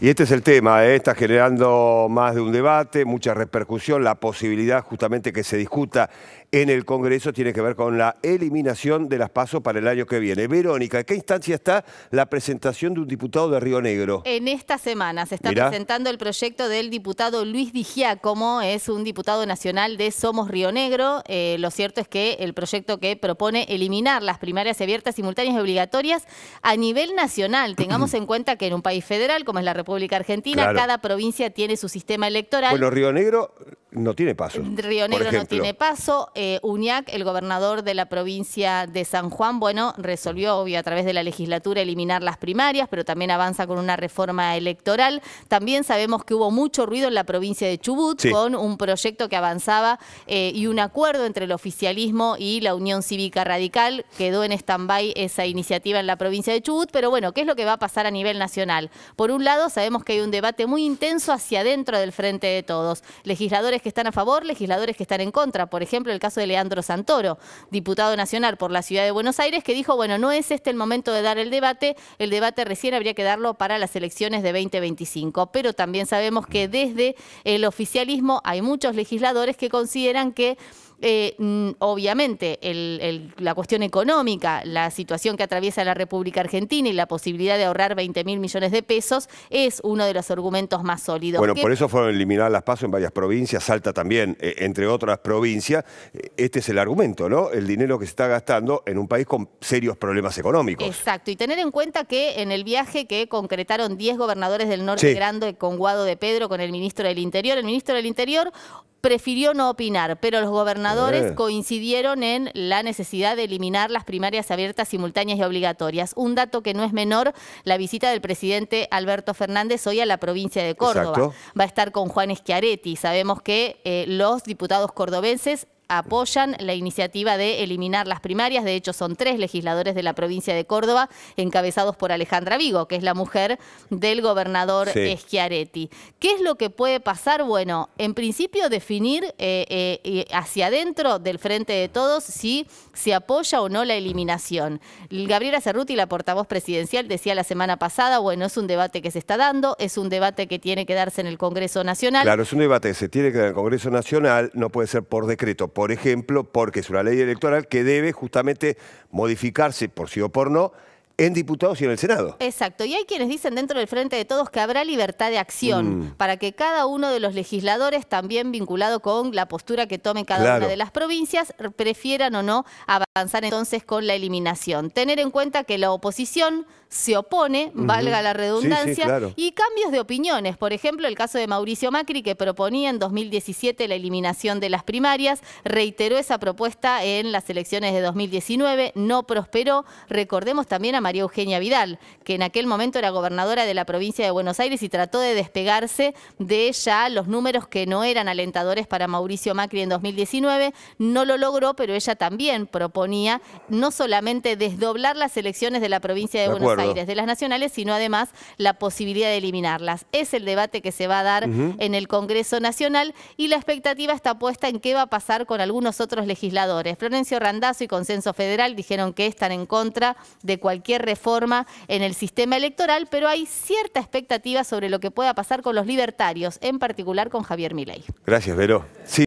Y este es el tema, ¿eh? está generando más de un debate, mucha repercusión, la posibilidad justamente que se discuta en el Congreso tiene que ver con la eliminación de las pasos para el año que viene. Verónica, ¿en qué instancia está la presentación de un diputado de Río Negro? En esta semana se está presentando el proyecto del diputado Luis como es un diputado nacional de Somos Río Negro. Eh, lo cierto es que el proyecto que propone eliminar las primarias abiertas, simultáneas y obligatorias a nivel nacional. Tengamos en cuenta que en un país federal como es la República República Argentina. Cada provincia tiene su sistema electoral. Bueno, Río Negro no tiene paso. Río Negro no tiene paso. Eh, Uñac, el gobernador de la provincia de San Juan, bueno, resolvió, obvio, a través de la legislatura eliminar las primarias, pero también avanza con una reforma electoral. También sabemos que hubo mucho ruido en la provincia de Chubut con un proyecto que avanzaba eh, y un acuerdo entre el oficialismo y la Unión Cívica Radical. Quedó en stand-by esa iniciativa en la provincia de Chubut, pero bueno, ¿qué es lo que va a pasar a nivel nacional? Por un lado, sabemos que hay un debate muy intenso hacia adentro del frente de todos. Legisladores que están a favor, legisladores que están en contra. Por ejemplo, el caso de Leandro Santoro, diputado nacional por la ciudad de Buenos Aires, que dijo, bueno, no es este el momento de dar el debate, el debate recién habría que darlo para las elecciones de 2025. Pero también sabemos que desde el oficialismo hay muchos legisladores que consideran que eh, obviamente la cuestión económica, la situación que atraviesa la República Argentina y la posibilidad de ahorrar 20 mil millones de pesos es uno de los argumentos más sólidos. Bueno, por eso fueron eliminadas las pasos en varias provincias, Salta también, eh, entre otras provincias. Eh, este es el argumento, ¿no? El dinero que se está gastando en un país con serios problemas económicos. Exacto, y tener en cuenta que en el viaje que concretaron 10 gobernadores del norte grande con Guado de Pedro, con el ministro del Interior, el ministro del Interior prefirió no opinar, pero los gobernadores coincidieron en la necesidad de eliminar las primarias abiertas, simultáneas y obligatorias. Un dato que no es menor, la visita del presidente Alberto Fernández hoy a la provincia de Córdoba. Va a estar con Juan Schiaretti. Sabemos que eh, los diputados cordobenses apoyan la iniciativa de eliminar las primarias. De hecho, son tres legisladores de la provincia de Córdoba, encabezados por Alejandra Vigo, que es la mujer del gobernador Schiaretti. ¿Qué es lo que puede pasar? Bueno, en principio definir eh, eh, hacia adentro del frente de todos si se apoya o no la eliminación. Gabriela Cerruti, la portavoz presidencial, decía la semana pasada, bueno, es un debate que se está dando, es un debate que tiene que darse en el Congreso Nacional. Claro, es un debate que se tiene que dar en el Congreso Nacional, no puede ser por decreto por ejemplo, porque es una ley electoral que debe justamente modificarse por sí o por no en diputados y en el Senado. Exacto. Y hay quienes dicen dentro del Frente de Todos que habrá libertad de acción mm. para que cada uno de los legisladores, también vinculado con la postura que tome cada una de las provincias, prefieran o no avanzar entonces con la eliminación. Tener en cuenta que la oposición se opone, valga la redundancia, y cambios de opiniones. Por ejemplo, el caso de Mauricio Macri, que proponía en 2017 la eliminación de las primarias, reiteró esa propuesta en las elecciones de 2019, no prosperó. Recordemos también a María Eugenia Vidal, que en aquel momento era gobernadora de la provincia de Buenos Aires y trató de despegarse de ya los números que no eran alentadores para Mauricio Macri en 2019. No lo logró, pero ella también proponía no solamente desdoblar las elecciones de la provincia de, Buenos Aires de las nacionales, sino además la posibilidad de eliminarlas. Es el debate que se va a dar en el Congreso Nacional y la expectativa está puesta en qué va a pasar con algunos otros legisladores. Florencio Randazzo y Consenso Federal dijeron que están en contra de cualquier reforma en el sistema electoral, pero hay cierta expectativa sobre lo que pueda pasar con los libertarios, en particular con Javier Milei. Gracias, Vero. Sí.